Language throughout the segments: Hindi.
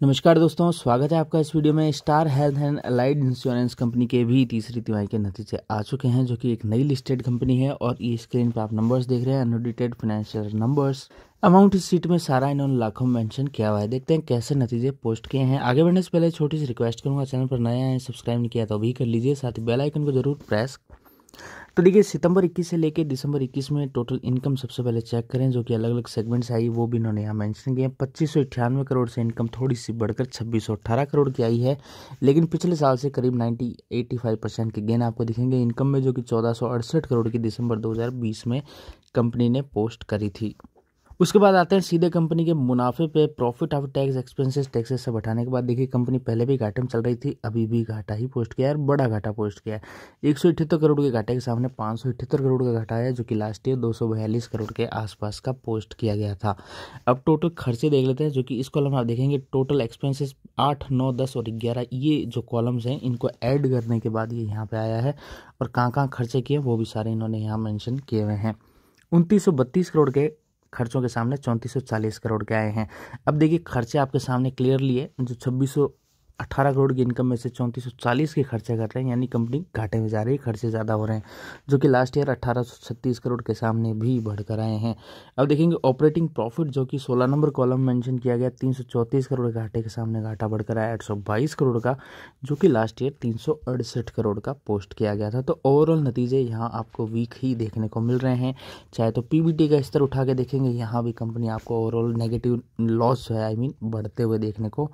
नमस्कार दोस्तों, स्वागत है आपका इस वीडियो में। Star Health and Allied Insurance company के भी तीसरी तिमाही के नतीजे आ चुके हैं, जो कि एक नई लिस्टेड कंपनी है और ये स्क्रीन पर आप नंबर्स देख रहे हैं अनोडिटेड फाइनेंशियल नंबर्स अमाउंट इस सीट में सारा इन्होंने लाखों मेंशन किया हुआ है। देखते हैं कैसे नतीजे पोस्ट किए हैं। आगे बढ़ने से पहले छोटी सी रिक्वेस्ट करूँगा चैनल पर नया है सब्सक्राइब नहीं किया तो अभी कर लीजिए, साथ ही बेल आइकन को ज़रूर प्रेस तो देखिए, सितंबर 21 से लेकर दिसंबर 21 में टोटल इनकम सबसे पहले चेक करें, जो कि अलग अलग सेगमेंट्स आई, वो भी इन्होंने यहाँ मेंशन किए पच्चीस सौ इक्यानवे करोड़ से इनकम थोड़ी सी बढ़कर छब्बीस सौ करोड़ की आई है, लेकिन पिछले साल से करीब नाइन्टी एट्टी फाइव परसेंट के गेन आपको दिखेंगे इनकम में, जो कि चौदह सौ अड़सठ करोड़ की दिसंबर दो हज़ार बीस में कंपनी ने पोस्ट करी थी। उसके बाद आते हैं सीधे कंपनी के मुनाफे पे profit after tax expenses taxes से बढ़ाने के बाद, देखिए कंपनी पहले भी घाटे में चल रही थी, अभी भी घाटा ही पोस्ट किया है और बड़ा घाटा पोस्ट किया है। एक सौ करोड़ के घाटे के सामने पाँच सौ अठहत्तर करोड़ का घाटा है, जो कि लास्ट ईयर दो सौ बयालीस करोड़ के आसपास का पोस्ट किया गया था। अब टोटल खर्चे देख लेते हैं, जो कि इस कॉलम आप देखेंगे टोटल एक्सपेंसेस आठ, नौ, दस और ग्यारह, ये जो कॉलम्स हैं, इनको ऐड करने के बाद ये यहाँ पर आया है और कहाँ कहाँ खर्चे किए वो भी सारे इन्होंने यहाँ मैंशन किए हुए हैं। उनतीस करोड़ के खर्चों के सामने चौंतीस करोड़ के आए हैं। अब देखिए, खर्चे आपके सामने क्लियरली है। जो छब्बीस अट्ठारह करोड़ की इनकम में से चौंतीस सौ चालीस के खर्चे कर रहे हैं, यानी कंपनी घाटे में जा रही है, खर्चे ज़्यादा हो रहे हैं, जो कि लास्ट ईयर अट्ठारह सौ छत्तीस करोड़ के सामने भी बढ़कर आए हैं। अब देखेंगे ऑपरेटिंग प्रॉफिट जो कि सोलह नंबर कॉलम मेंशन किया गया, तीन सौ चौंतीस करोड़ घाटे के सामने घाटा बढ़कर आया, आठ सौ बाईस करोड़ का, जो कि लास्ट ईयर तीन सौ अड़सठ करोड़ का पोस्ट किया गया था। तो ओवरऑल नतीजे यहाँ आपको वीक ही देखने को मिल रहे हैं। चाहे तो पी का स्तर उठा के देखेंगे, यहाँ भी कंपनी आपको ओवरऑल नेगेटिव लॉस है आई मीन बढ़ते हुए देखने को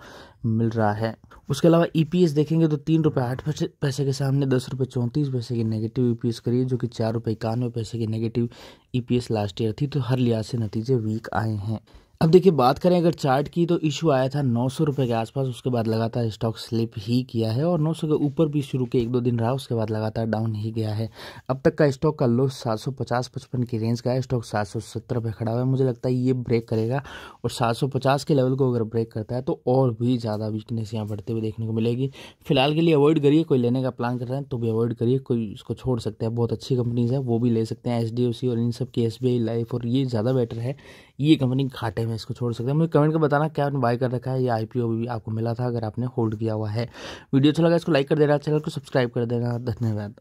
मिल रहा है। उसके अलावा ईपीएस e देखेंगे तो तीन रुपये आठ पैसे के सामने, दस रुपये चौंतीस पैसे की नेगेटिव e करिए जो कि चार रुपये इक्यानवे पैसे की नेगेटिव ईपीएस लास्ट ईयर थी तो हर लिहाज से नतीजे वीक आए हैं। अब देखिए, बात करें, अगर चार्ट की तो इशू आया था नौ सौ रुपये के आसपास, उसके बाद लगातार स्टॉक स्लिप ही किया है और नौ सौ के ऊपर भी शुरू के एक दो दिन रहा, उसके बाद लगातार डाउन ही गया है। अब तक का स्टॉक का लो सात सौ पचास पचपन की रेंज का है, स्टॉक सात सौ सत्तर पे खड़ा हुआ है। मुझे लगता है ये ब्रेक करेगा और सात सौ पचास के लेवल को अगर ब्रेक करता है तो और भी ज़्यादा वीकनेस यहाँ बढ़ते हुए देखने को मिलेगी। फ़िलहाल के लिए अवॉइड करिए, कोई लेने का प्लान कर रहे हैं तो भी अवॉइड करिए, कोई इसको छोड़ सकते हैं। बहुत अच्छी कंपनीज़ है, वो भी ले सकते हैं एच और इन सब की एस लाइफ और ये ज़्यादा बेटर है। ये कंपनी घाटे में इसको छोड़ सकते हैं। मुझे कमेंट कर बताना क्या आपने बाय कर रखा है, या आईपीओ भी आपको मिला था अगर आपने होल्ड किया हुआ है। वीडियो अच्छा लगा, इसको लाइक कर देना चैनल को सब्सक्राइब कर देना। धन्यवाद।